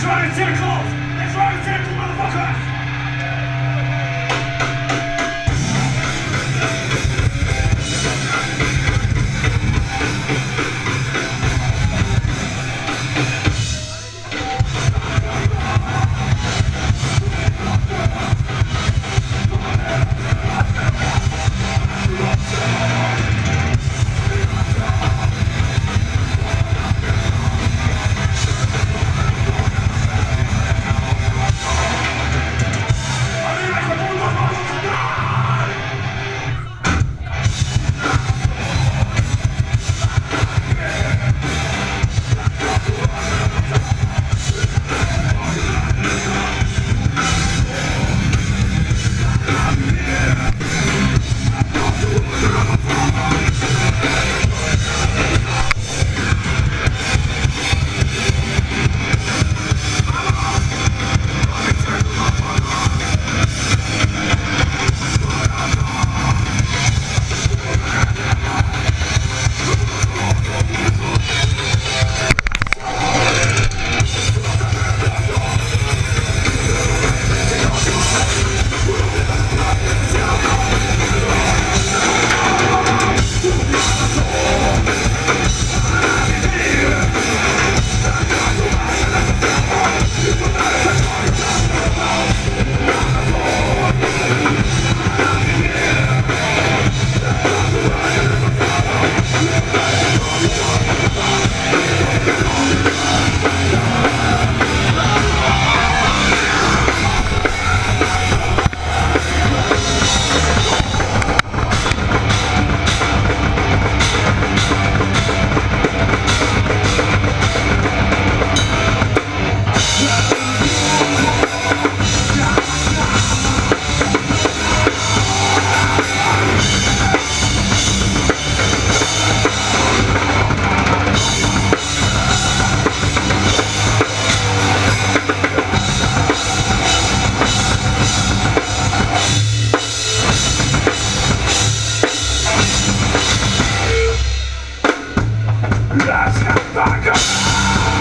try to tickle. Let's get back up.